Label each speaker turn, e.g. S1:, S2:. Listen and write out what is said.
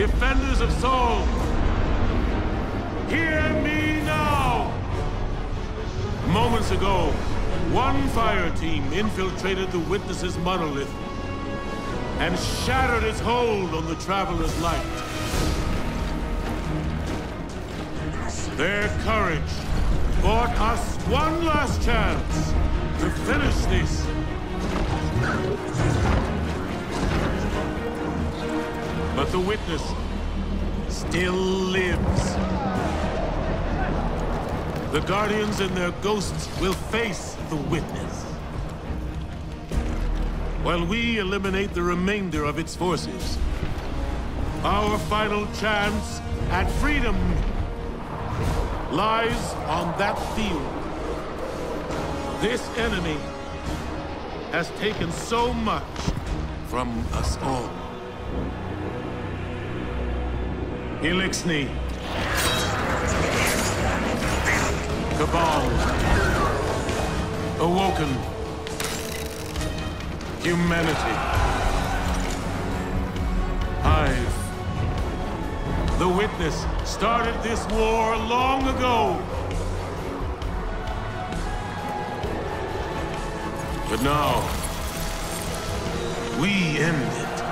S1: defenders of Sol, hear me now! Moments ago, one fire team infiltrated the Witness's monolith and shattered its hold on the Traveler's light. Their courage bought us one last chance to finish this. But the Witness still lives. The Guardians and their ghosts will face the Witness. While we eliminate the remainder of its forces. Our final chance at freedom lies on that field. This enemy has taken so much from us all. Eliksni. Cabal. Awoken. Humanity. Hive. The Witness started this war long ago. But now, we end it.